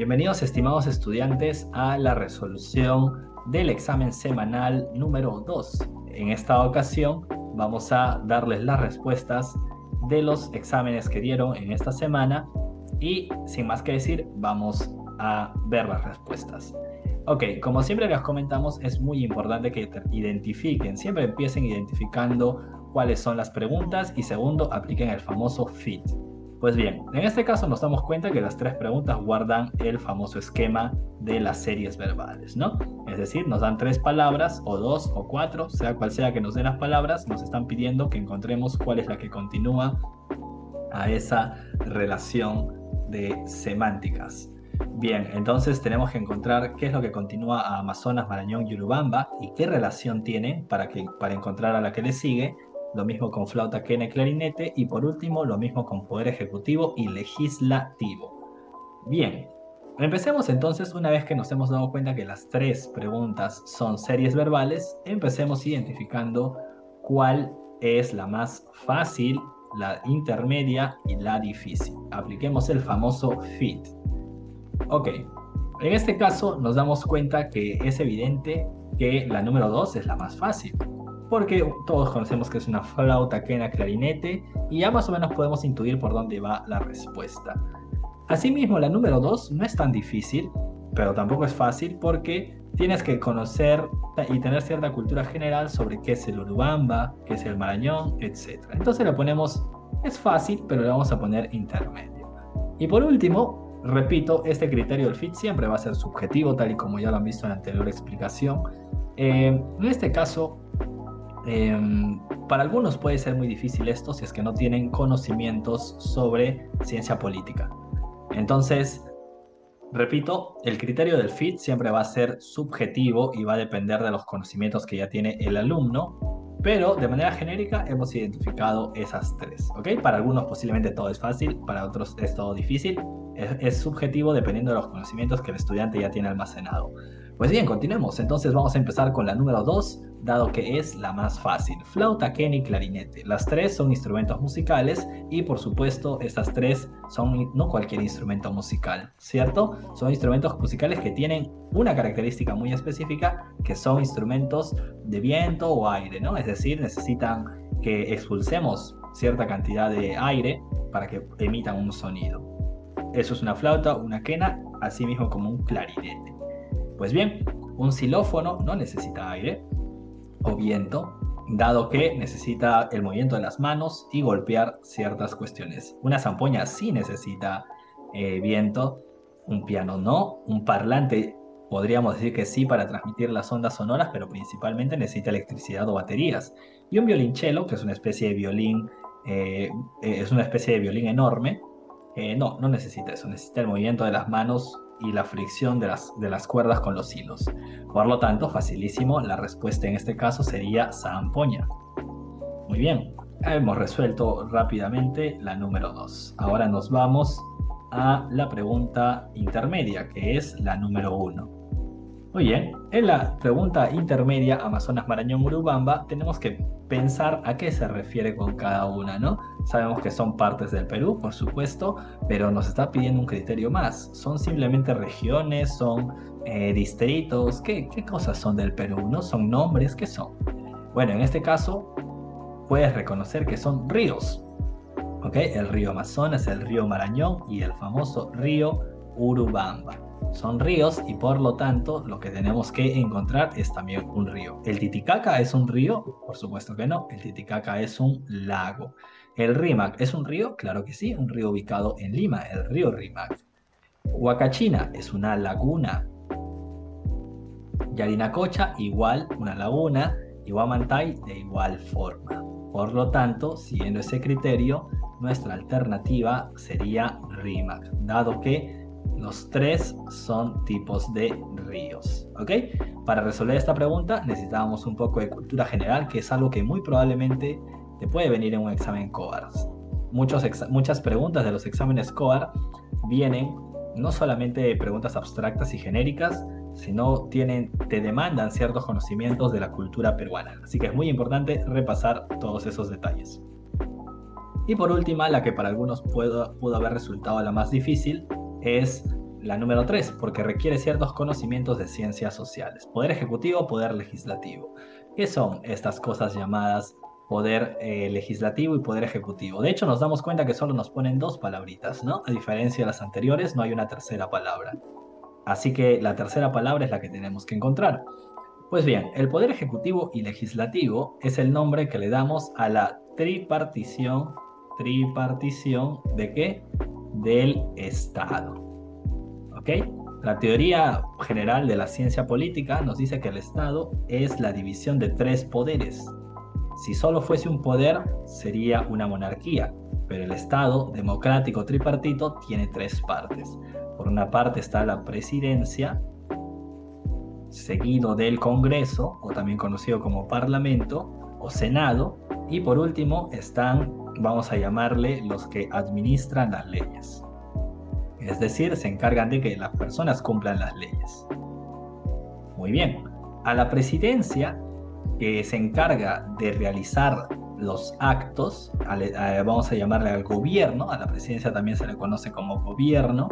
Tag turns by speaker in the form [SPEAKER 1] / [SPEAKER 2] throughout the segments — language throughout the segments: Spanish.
[SPEAKER 1] Bienvenidos estimados estudiantes a la resolución del examen semanal número 2. En esta ocasión vamos a darles las respuestas de los exámenes que dieron en esta semana y sin más que decir vamos a ver las respuestas. Ok, como siempre les comentamos es muy importante que identifiquen, siempre empiecen identificando cuáles son las preguntas y segundo apliquen el famoso FIT. Pues bien, en este caso nos damos cuenta que las tres preguntas guardan el famoso esquema de las series verbales, ¿no? Es decir, nos dan tres palabras, o dos, o cuatro, sea cual sea que nos den las palabras, nos están pidiendo que encontremos cuál es la que continúa a esa relación de semánticas. Bien, entonces tenemos que encontrar qué es lo que continúa a Amazonas, Marañón y Urubamba y qué relación tiene para, que, para encontrar a la que le sigue lo mismo con flauta, quena y clarinete, y por último lo mismo con poder ejecutivo y legislativo. Bien, empecemos entonces una vez que nos hemos dado cuenta que las tres preguntas son series verbales, empecemos identificando cuál es la más fácil, la intermedia y la difícil. Apliquemos el famoso FIT. Ok, en este caso nos damos cuenta que es evidente que la número 2 es la más fácil porque todos conocemos que es una flauta, quena, clarinete, y ya más o menos podemos intuir por dónde va la respuesta. Asimismo, la número 2 no es tan difícil, pero tampoco es fácil porque tienes que conocer y tener cierta cultura general sobre qué es el Urubamba, qué es el Marañón, etc. Entonces le ponemos, es fácil, pero le vamos a poner intermedio. Y por último, repito, este criterio del FIT siempre va a ser subjetivo, tal y como ya lo han visto en la anterior explicación. Eh, en este caso, Em, para algunos puede ser muy difícil esto si es que no tienen conocimientos sobre ciencia política. Entonces, repito, el criterio del FIT siempre va a ser subjetivo y va a depender de los conocimientos que ya tiene el alumno, pero de manera genérica hemos identificado esas tres. ¿ok? Para algunos posiblemente todo es fácil, para otros es todo difícil. Es subjetivo dependiendo de los conocimientos que el estudiante ya tiene almacenado. Pues bien, continuemos. Entonces vamos a empezar con la número 2, dado que es la más fácil. Flauta, quena y clarinete. Las tres son instrumentos musicales y por supuesto estas tres son no cualquier instrumento musical, ¿cierto? Son instrumentos musicales que tienen una característica muy específica, que son instrumentos de viento o aire, ¿no? Es decir, necesitan que expulsemos cierta cantidad de aire para que emitan un sonido. Eso es una flauta, una quena, así mismo como un clarinete. Pues bien, un xilófono no necesita aire o viento, dado que necesita el movimiento de las manos y golpear ciertas cuestiones. Una zampoña sí necesita eh, viento, un piano no, un parlante podríamos decir que sí para transmitir las ondas sonoras, pero principalmente necesita electricidad o baterías. Y un violonchelo, que es una especie de violín, eh, eh, es una especie de violín enorme, no, no necesita eso, necesita el movimiento de las manos y la fricción de las, de las cuerdas con los hilos. Por lo tanto, facilísimo, la respuesta en este caso sería zampoña. Muy bien, hemos resuelto rápidamente la número 2. Ahora nos vamos a la pregunta intermedia, que es la número 1. Muy bien, en la pregunta intermedia Amazonas Marañón Urubamba tenemos que pensar a qué se refiere con cada una, ¿no? Sabemos que son partes del Perú, por supuesto, pero nos está pidiendo un criterio más. ¿Son simplemente regiones? ¿Son eh, distritos? ¿Qué, ¿Qué cosas son del Perú? ¿No? ¿Son nombres? ¿Qué son? Bueno, en este caso puedes reconocer que son ríos. ¿Ok? El río Amazonas, el río Marañón y el famoso río Urubamba son ríos y por lo tanto lo que tenemos que encontrar es también un río. ¿El Titicaca es un río? Por supuesto que no, el Titicaca es un lago. ¿El Rímac es un río? Claro que sí, un río ubicado en Lima, el río Rímac. Huacachina es una laguna. Yarinacocha igual una laguna y Huamantay de igual forma. Por lo tanto, siguiendo ese criterio, nuestra alternativa sería Rímac, dado que los tres son tipos de ríos. ¿Ok? Para resolver esta pregunta necesitábamos un poco de cultura general, que es algo que muy probablemente te puede venir en un examen COAR. muchas preguntas de los exámenes COAR vienen no solamente de preguntas abstractas y genéricas, sino tienen, te demandan ciertos conocimientos de la cultura peruana. Así que es muy importante repasar todos esos detalles. Y por última, la que para algunos pudo, pudo haber resultado la más difícil, es la número 3, porque requiere ciertos conocimientos de ciencias sociales. Poder ejecutivo, poder legislativo. ¿Qué son estas cosas llamadas poder eh, legislativo y poder ejecutivo? De hecho, nos damos cuenta que solo nos ponen dos palabritas, ¿no? A diferencia de las anteriores, no hay una tercera palabra. Así que la tercera palabra es la que tenemos que encontrar. Pues bien, el poder ejecutivo y legislativo es el nombre que le damos a la tripartición, tripartición de qué? Del Estado. ¿Ok? La teoría general de la ciencia política nos dice que el Estado es la división de tres poderes. Si solo fuese un poder, sería una monarquía, pero el Estado democrático tripartito tiene tres partes. Por una parte está la presidencia, seguido del Congreso, o también conocido como Parlamento o Senado, y por último están, vamos a llamarle, los que administran las leyes. Es decir, se encargan de que las personas cumplan las leyes. Muy bien, a la presidencia, que se encarga de realizar los actos, vamos a llamarle al gobierno, a la presidencia también se le conoce como gobierno,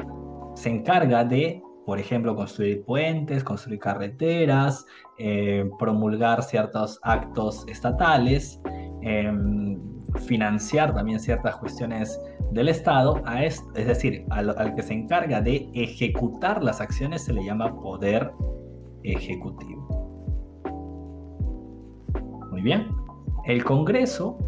[SPEAKER 1] se encarga de, por ejemplo, construir puentes, construir carreteras, eh, promulgar ciertos actos estatales, em, financiar también ciertas cuestiones del Estado, a es, es decir, al, que se encarga de ejecutar las acciones se le llama poder ejecutivo. Muy bien. El Congreso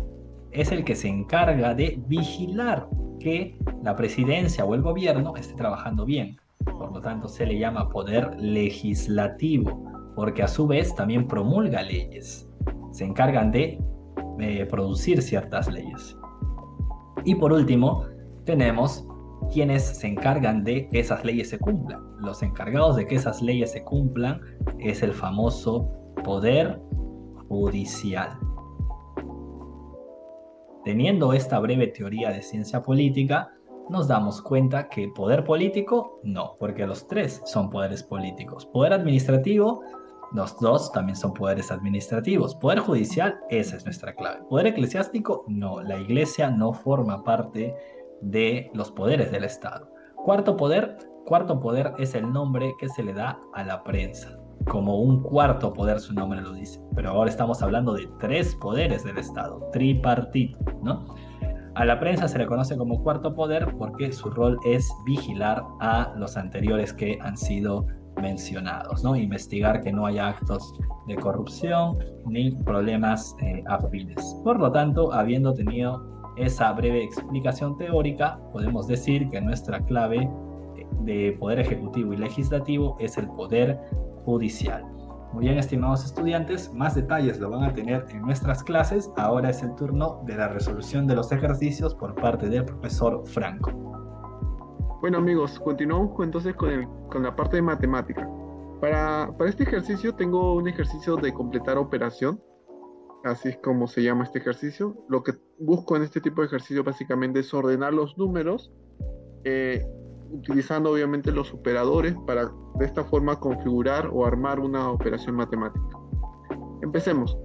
[SPEAKER 1] es el que se encarga de vigilar que la presidencia o el gobierno esté trabajando bien. Por lo tanto, se le llama poder legislativo, porque a su vez también promulga leyes. Se encargan de eh, producir ciertas leyes. Y por último, tenemos quienes se encargan de que esas leyes se cumplan. Los encargados de que esas leyes se cumplan es el famoso poder judicial. Teniendo esta breve teoría de ciencia política, nos damos cuenta que poder político, no, porque los tres son poderes políticos. Poder administrativo, los dos también son poderes administrativos. Poder judicial, esa es nuestra clave. Poder eclesiástico, no, la iglesia no forma parte de los poderes del Estado. Cuarto poder, cuarto poder es el nombre que se le da a la prensa como un cuarto poder, su nombre lo dice. Pero ahora estamos hablando de tres poderes del Estado, tripartito, ¿no? A la prensa se le conoce como cuarto poder porque su rol es vigilar a los anteriores que han sido mencionados, ¿no? Investigar que no haya actos de corrupción ni problemas eh, afines. Por lo tanto, habiendo tenido esa breve explicación teórica, podemos decir que nuestra clave de poder ejecutivo y legislativo es el poder judicial. Muy bien, estimados estudiantes, más detalles lo van a tener en nuestras clases. Ahora es el turno de la resolución de los ejercicios por parte del profesor Franco.
[SPEAKER 2] Bueno amigos, continuamos entonces con, el, con la parte de matemática. Para, para este ejercicio tengo un ejercicio de completar operación, así es como se llama este ejercicio. Lo que busco en este tipo de ejercicio básicamente es ordenar los números eh, utilizando obviamente los operadores para de esta forma configurar o armar una operación matemática. Empecemos.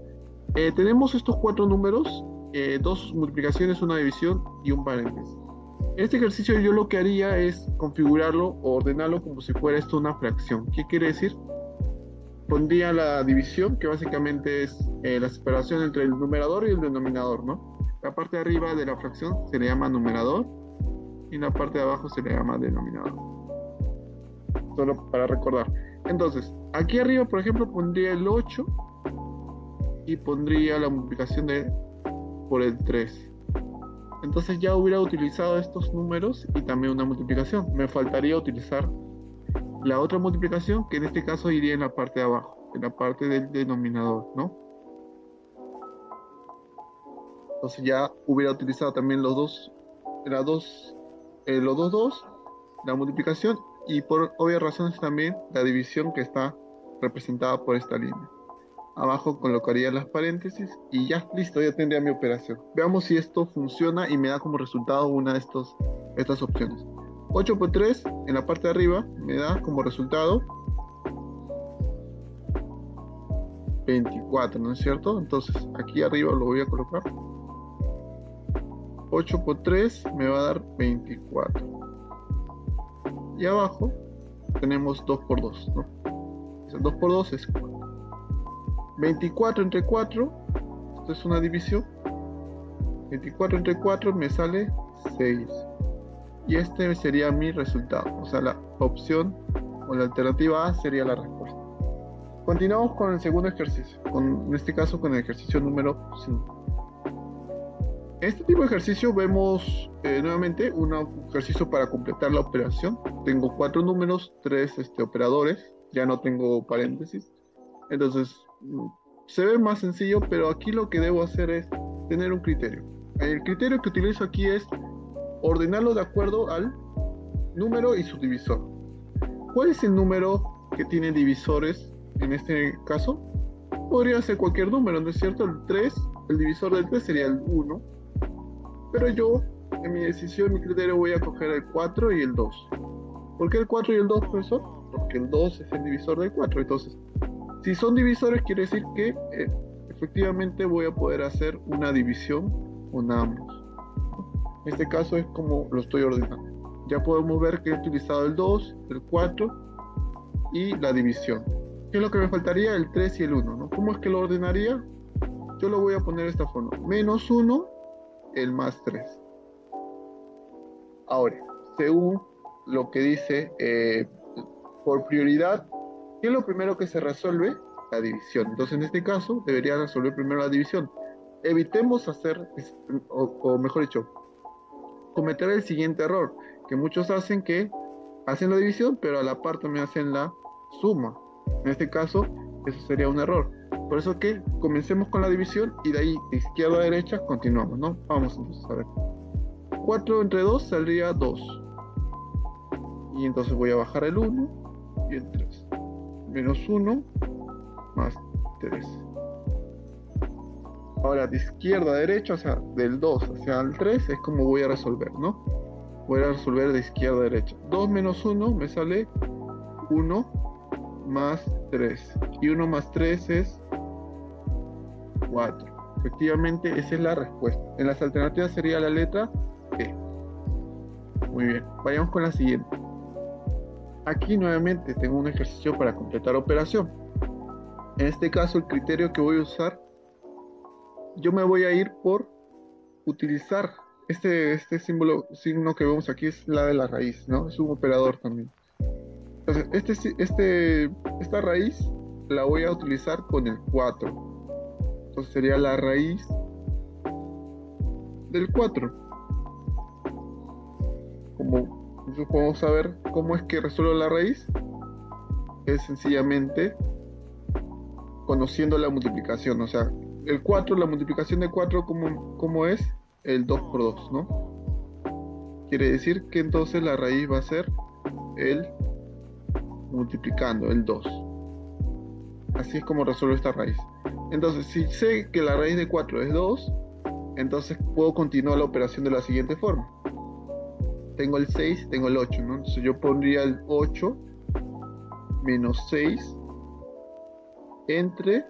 [SPEAKER 2] Eh, tenemos estos cuatro números, eh, dos multiplicaciones, una división y un paréntesis. Este ejercicio yo lo que haría es configurarlo o ordenarlo como si fuera esto una fracción. ¿Qué quiere decir? Pondría la división, que básicamente es eh, la separación entre el numerador y el denominador, ¿no? La parte de arriba de la fracción se le llama numerador y la parte de abajo se le llama denominador. Solo para recordar. Entonces, aquí arriba, por ejemplo, pondría el 8 y pondría la multiplicación de por el 3. Entonces ya hubiera utilizado estos números y también una multiplicación. Me faltaría utilizar la otra multiplicación, que en este caso iría en la parte de abajo, en la parte del denominador, ¿no? Entonces ya hubiera utilizado también los dos, las dos eh, los dos dos, la multiplicación y por obvias razones también la división que está representada por esta línea. Abajo colocaría las paréntesis y ya listo, ya tendría mi operación. Veamos si esto funciona y me da como resultado una de estos, estas opciones. 8 por 3 en la parte de arriba me da como resultado 24, ¿no es cierto? Entonces aquí arriba lo voy a colocar 8 por 3 me va a dar 24. Y abajo tenemos 2 por 2, ¿no? 2 por 2 es 4. 24 entre 4, esto es una división. 24 entre 4 me sale 6. Y este sería mi resultado. O sea, la opción o la alternativa A sería la respuesta. Continuamos con el segundo ejercicio, en este caso con el ejercicio número 5. En este tipo de ejercicio vemos eh, nuevamente un ejercicio para completar la operación. Tengo cuatro números, tres este, operadores, ya no tengo paréntesis. Entonces, se ve más sencillo, pero aquí lo que debo hacer es tener un criterio. El criterio que utilizo aquí es ordenarlo de acuerdo al número y su divisor. ¿Cuál es el número que tiene divisores en este caso, podría ser cualquier número, ¿no es cierto? El 3, el divisor del 3 sería el 1. Pero yo, en mi decisión, mi criterio, voy a coger el 4 y el 2. ¿Por qué el 4 y el 2, profesor? Porque el 2 es el divisor del 4. Entonces, si son divisores, quiere decir que eh, efectivamente voy a poder hacer una división con ambos. En este caso es como lo estoy ordenando. Ya podemos ver que he utilizado el 2, el 4 y la división. ¿Qué es lo que me faltaría? El 3 y el 1, ¿no? ¿Cómo es que lo ordenaría? Yo lo voy a poner de esta forma. Menos 1, el más 3. Ahora, según lo que dice, eh, por prioridad, ¿qué lo primero que se resuelve? La división. Entonces, en este caso, debería resolver primero la división. Evitemos hacer, o, mejor dicho, cometer el siguiente error, que muchos hacen que hacen la división, pero a la par también hacen la suma. En este caso, eso sería un error. Por eso que comencemos con la división y de ahí de izquierda a derecha continuamos, ¿no? Vamos entonces a ver. 4 entre 2 saldría 2. Y entonces voy a bajar el 1 y 3. Menos 1 más 3. Ahora de izquierda a derecha, o sea, del 2 hacia el 3 es como voy a resolver, ¿no? Voy a resolver de izquierda a derecha. 2 menos 1 me sale 1 más 3. Y 1 más 3 es 4. Efectivamente, esa es la respuesta. En las alternativas sería la letra E. Muy bien, vayamos con la siguiente. Aquí nuevamente tengo un ejercicio para completar operación. En este caso, el criterio que voy a usar, yo me voy a ir por utilizar este, este símbolo, signo que vemos aquí es la de la raíz, ¿no? Es un operador también. Entonces, este, este, esta raíz la voy a utilizar con el 4. Entonces sería la raíz del 4. Como podemos saber cómo es que resuelvo la raíz, es sencillamente conociendo la multiplicación. O sea, el 4, la multiplicación de 4, ¿cómo, cómo es? El 2 por 2, ¿no? Quiere decir que entonces la raíz va a ser el multiplicando el 2. Así es como resuelvo esta raíz. Entonces, si sé que la raíz de 4 es 2, entonces puedo continuar la operación de la siguiente forma. Tengo el 6, tengo el 8, ¿no? Entonces yo pondría el 8 menos 6 entre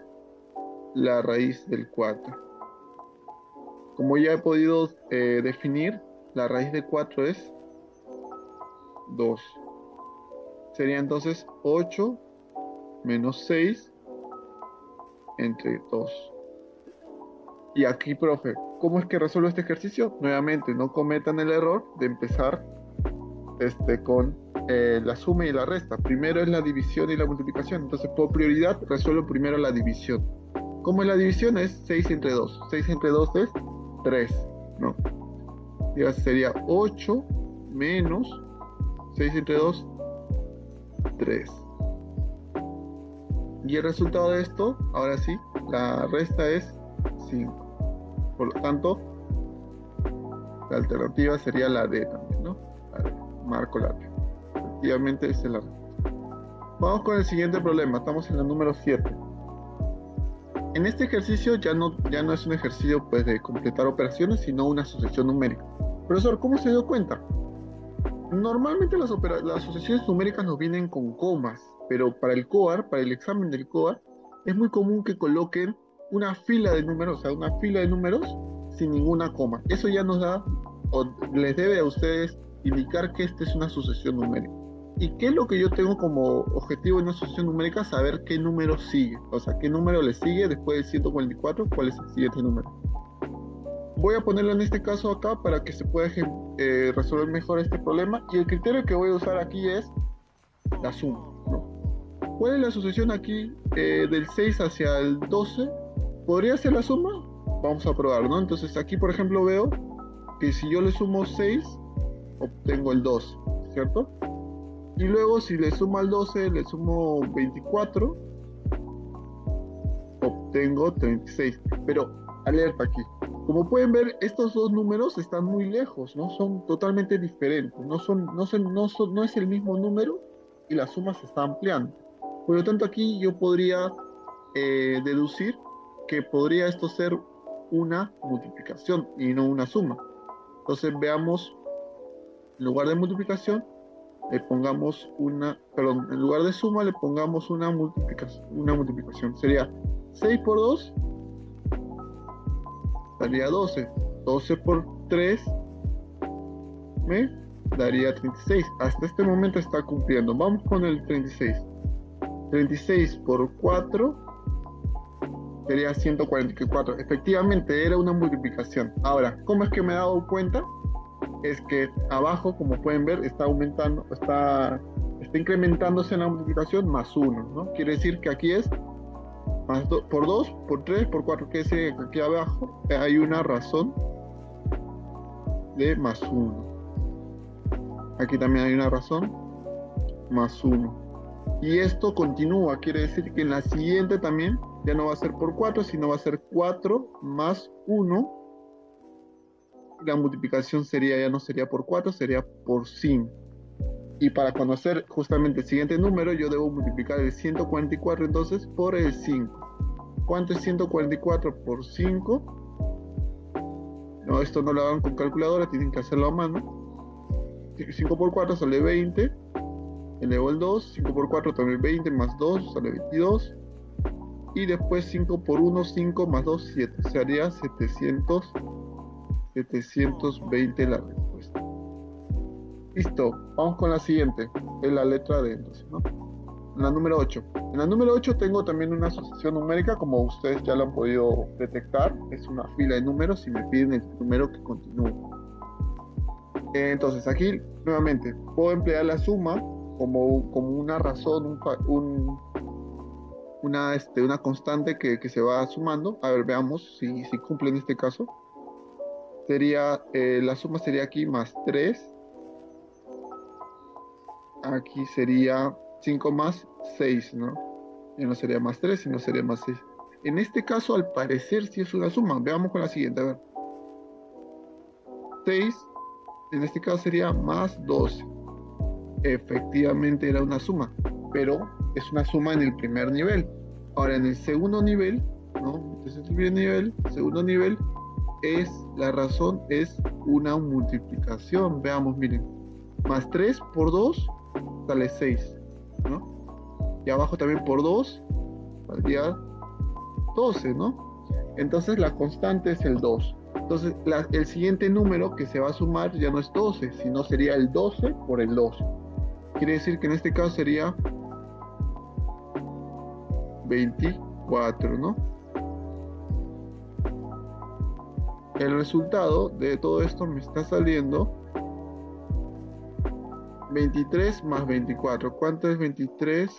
[SPEAKER 2] la raíz del 4. Como ya he podido eh, definir, la raíz de 4 es 2. Sería entonces 8 menos 6 entre 2. Y aquí, profe, ¿cómo es que resuelvo este ejercicio? Nuevamente, no cometan el error de empezar este, con eh, la suma y la resta. Primero es la división y la multiplicación. Entonces, por prioridad, resuelvo primero la división. ¿Cómo es la división? Es 6 entre 2. 6 entre 2 es 3, ¿no? Ya sería 8 menos 6 entre 2, 3. Y el resultado de esto, ahora sí, la resta es 5. Por lo tanto, la alternativa sería la D también, ¿no? marco la D. Efectivamente, es la respuesta. Vamos con el siguiente problema. Estamos en el número 7. En este ejercicio ya no, ya no es un ejercicio pues, de completar operaciones, sino una asociación numérica. Profesor, ¿cómo se dio cuenta? Normalmente las, asociaciones numéricas nos vienen con comas, pero para el COAR, para el examen del COAR, es muy común que coloquen una fila de números, o sea, una fila de números sin ninguna coma. Eso ya nos da, o les debe a ustedes indicar que esta es una sucesión numérica. ¿Y qué es lo que yo tengo como objetivo en una asociación numérica? Saber qué número sigue. O sea, qué número le sigue después del 144, cuál es el siguiente número. Voy a ponerlo en este caso acá para que se pueda eh, resolver mejor este problema. Y el criterio que voy a usar aquí es la suma. ¿Cuál es la asociación aquí eh, del 6 hacia el 12? ¿Podría ser la suma? Vamos a probar, ¿no? Entonces aquí, por ejemplo, veo que si yo le sumo 6, obtengo el 2, ¿cierto? Y luego si le sumo al 12, le sumo 24, obtengo 36. Pero alerta aquí. Como pueden ver, estos dos números están muy lejos, ¿no? Son totalmente diferentes. No, son, no, son, no, son, no es el mismo número y la suma se está ampliando. Por lo tanto, aquí yo podría eh, deducir que podría esto ser una multiplicación y no una suma. Entonces veamos, en lugar de multiplicación, le pongamos una, perdón, en lugar de suma le pongamos una multiplicación. Una multiplicación. Sería 6 por 2, daría 12. 12 por 3 me daría 36. Hasta este momento está cumpliendo. Vamos con el 36. 36 por 4 sería 144. Efectivamente, era una multiplicación. Ahora, ¿cómo es que me he dado cuenta? Es que abajo, como pueden ver, está aumentando, está, está incrementándose la multiplicación más 1, ¿no? Quiere decir que aquí es más por 2, por 3, por 4, que decir que aquí abajo hay una razón de más 1. Aquí también hay una razón más 1. Y esto continúa, quiere decir que en la siguiente también ya no va a ser por 4, sino va a ser 4 más 1. La multiplicación sería, ya no sería por 4, sería por 5. Y para conocer justamente el siguiente número, yo debo multiplicar el 144 entonces por el 5. ¿Cuánto es 144 por 5? No, esto no lo hagan con calculadora, tienen que hacerlo a mano. 5 por 4 sale 20 elevo el 2, 5 por 4 también 20, más 2 sale 22. Y después 5 por 1, 5 más 2, 7. Sería 700, 720 la respuesta. Listo, vamos con la siguiente. Es la letra D entonces, ¿no? la número 8. En la número 8 tengo también una asociación numérica, como ustedes ya lo han podido detectar. Es una fila de números y me piden el número que continúe. Entonces aquí, nuevamente, puedo emplear la suma como, como una razón, un, una, este, una constante que, que, se va sumando. A ver, veamos si, si cumple en este caso. Sería, eh, la suma sería aquí más 3. Aquí sería 5 más 6, ¿no? Ya no sería más 3, sino sería más 6. En este caso, al parecer, sí es una suma. Veamos con la siguiente, a ver. 6, en este caso sería más 12 efectivamente era una suma, pero es una suma en el primer nivel. Ahora en el segundo nivel, ¿no? Entonces el primer nivel, segundo nivel, es la razón es una multiplicación. Veamos, miren. Más 3 por 2 sale 6, ¿no? Y abajo también por 2 saldría 12, ¿no? Entonces la constante es el 2. Entonces el siguiente número que se va a sumar ya no es 12, sino sería el 12 por el 2. Quiere decir que en este caso sería 24, ¿no? El resultado de todo esto me está saliendo 23 más 24. ¿Cuánto es 23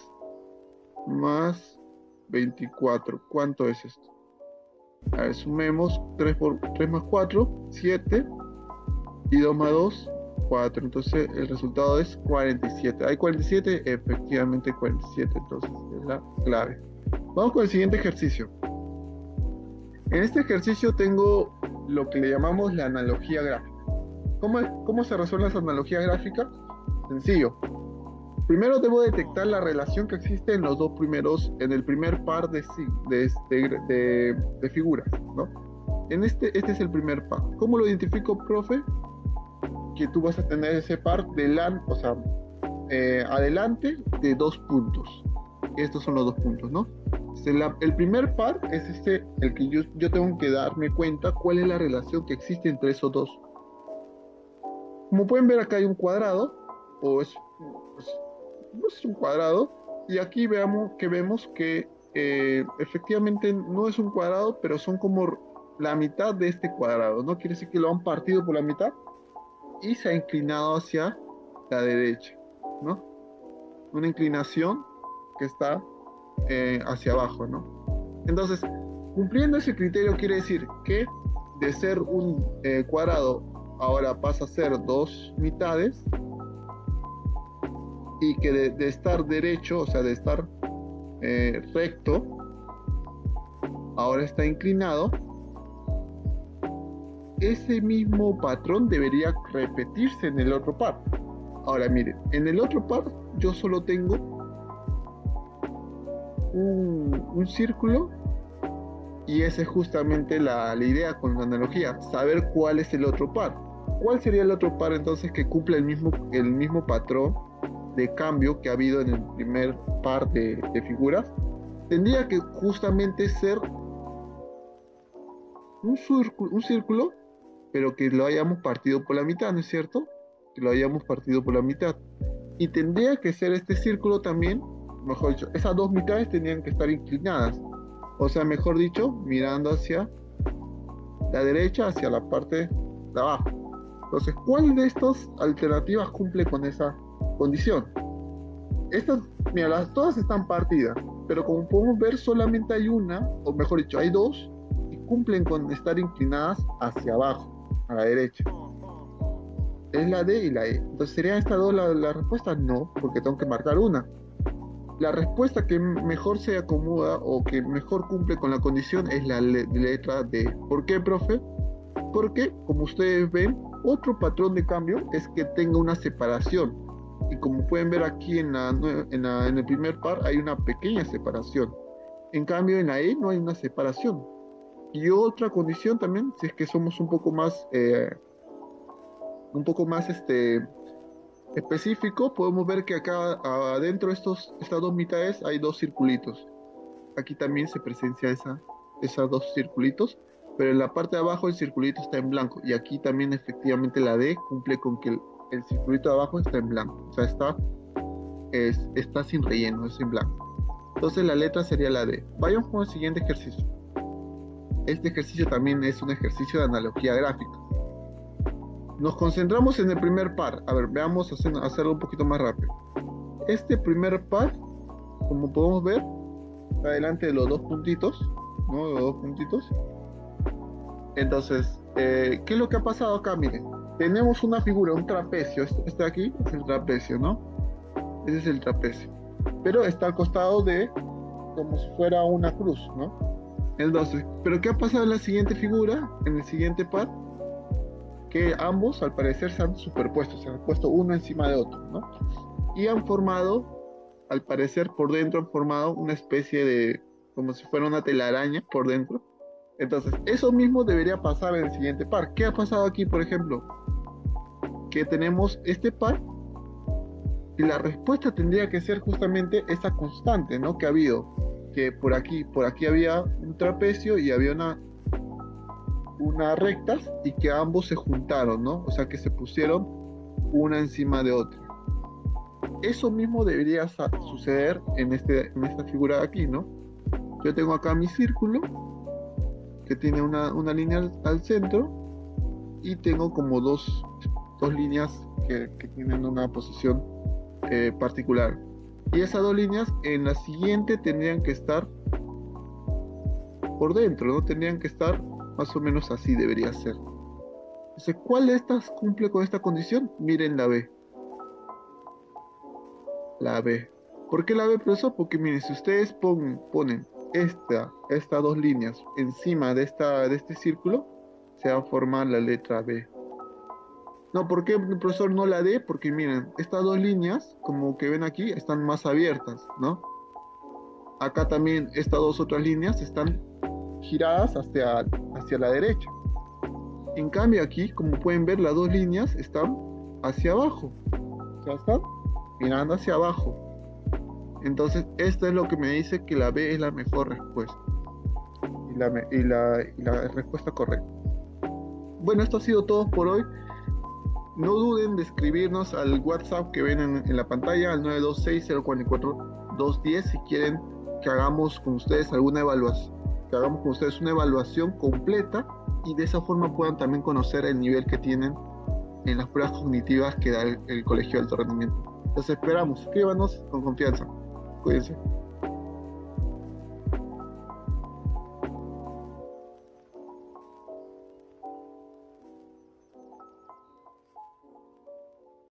[SPEAKER 2] más 24? ¿Cuánto es esto? A ver, sumemos 3, por, 3 más 4, 7. Y 2 más 2, 4. Entonces el resultado es 47. ¿Hay 47? Efectivamente 47. Entonces es la clave. Vamos con el siguiente ejercicio. En este ejercicio tengo lo que le llamamos la analogía gráfica. ¿Cómo, cómo se resuelve esa analogía gráfica? Sencillo. Primero debo detectar la relación que existe en los dos primeros, en el primer par de, de, figuras, ¿no? En este, este es el primer par. ¿Cómo lo identifico, profe? que tú vas a tener ese par delante, o sea, eh, adelante de dos puntos. Estos son los dos puntos, ¿no? el primer par es este, el que yo, yo tengo que darme cuenta cuál es la relación que existe entre esos dos. Como pueden ver acá hay un cuadrado, o es, pues, es un cuadrado. Y aquí veamos que vemos que eh, efectivamente no es un cuadrado, pero son como la mitad de este cuadrado, ¿no? Quiere decir que lo han partido por la mitad y se ha inclinado hacia la derecha, ¿no? Una inclinación que está eh, hacia abajo, ¿no? Entonces, cumpliendo ese criterio quiere decir que de ser un eh, cuadrado ahora pasa a ser dos mitades y que de, estar derecho, o sea, de estar eh, recto, ahora está inclinado, ese mismo patrón debería repetirse en el otro par. Ahora miren, en el otro par yo solo tengo un, círculo y esa es justamente la, idea con la analogía, saber cuál es el otro par. ¿Cuál sería el otro par entonces que cumple el mismo, el mismo patrón de cambio que ha habido en el primer par de, figuras, tendría que justamente ser un, un círculo, pero que lo hayamos partido por la mitad, ¿no es cierto? Que lo hayamos partido por la mitad. Y tendría que ser este círculo también, mejor dicho, esas dos mitades tendrían que estar inclinadas. O sea, mejor dicho, mirando hacia la derecha, hacia la parte de abajo. Entonces, ¿cuál de estas alternativas cumple con esa condición. Estas, mira, todas están partidas, pero como podemos ver, solamente hay una, o mejor dicho, hay dos, que cumplen con estar inclinadas hacia abajo, a la derecha. Es la D y la E. Entonces, ¿sería esta dos la, la? No, porque tengo que marcar una. La respuesta que mejor se acomoda o que mejor cumple con la condición es la letra D. ¿Por qué, profe? Porque, como ustedes ven, otro patrón de cambio es que tenga una separación y como pueden ver aquí en, la, el primer par hay una pequeña separación. En cambio en la E no hay una separación. Y otra condición también, si es que somos un poco más, eh, un poco más este, específico, podemos ver que acá adentro de estos, estas dos mitades hay dos circulitos. Aquí también se presencia esa, esos dos circulitos, pero en la parte de abajo el circulito está en blanco. Y aquí también efectivamente la D cumple con que el, el circulito de abajo está en blanco, o sea, está, es, está sin relleno, es en blanco. Entonces la letra sería la D. Vayamos con el siguiente ejercicio. Este ejercicio también es un ejercicio de analogía gráfica. Nos concentramos en el primer par. A ver, veamos hacerlo un poquito más rápido. Este primer par, como podemos ver, está delante de los dos puntitos, ¿no? Los dos puntitos. Entonces, eh, ¿qué es lo que ha pasado acá? Miren, tenemos una figura, un trapecio. Este, este aquí es el trapecio, ¿no? Ese es el trapecio. Pero está al costado de como si fuera una cruz, ¿no? Entonces, ¿pero qué ha pasado en la siguiente figura? En el siguiente par, que ambos al parecer se han superpuesto, se han puesto uno encima de otro, ¿no? Y han formado, al parecer por dentro han formado una especie de, como si fuera una telaraña por dentro, entonces, eso mismo debería pasar en el siguiente par. ¿Qué ha pasado aquí, por ejemplo? Que tenemos este par y la respuesta tendría que ser justamente esa constante, ¿no? Que ha habido, que por aquí, por aquí había un trapecio y había una, una rectas y que ambos se juntaron, ¿no? O sea, que se pusieron una encima de otra. Eso mismo debería suceder en, este, en esta figura de aquí, ¿no? Yo tengo acá mi círculo que tiene una, línea al, centro y tengo como dos, dos líneas que, tienen una posición eh, particular. Y esas dos líneas en la siguiente tendrían que estar por dentro, ¿no? Tendrían que estar más o menos así, debería ser. Entonces, ¿cuál de estas cumple con esta condición? Miren la B. La B. ¿Por qué la B, profesor? Porque miren, si ustedes ponen esta, estas dos líneas encima de, esta, de este círculo, se va a formar la letra B. No, ¿por qué profesor no la D? Porque miren, estas dos líneas, como que ven aquí, están más abiertas, ¿no? Acá también estas dos otras líneas están giradas hacia, hacia la derecha. En cambio aquí, como pueden ver, las dos líneas están hacia abajo. O están mirando hacia abajo. Entonces, esto es lo que me dice que la B es la mejor respuesta. Y la, y la, respuesta correcta. Bueno, esto ha sido todo por hoy. no duden de escribirnos al WhatsApp que ven en, la pantalla, al 926-044-210, si quieren que hagamos con ustedes alguna evaluación, que hagamos con ustedes una evaluación completa y de esa forma puedan también conocer el nivel que tienen en las pruebas cognitivas que da el, Colegio de Alto Rendimiento. Los esperamos, escríbanos con confianza. Cuídense.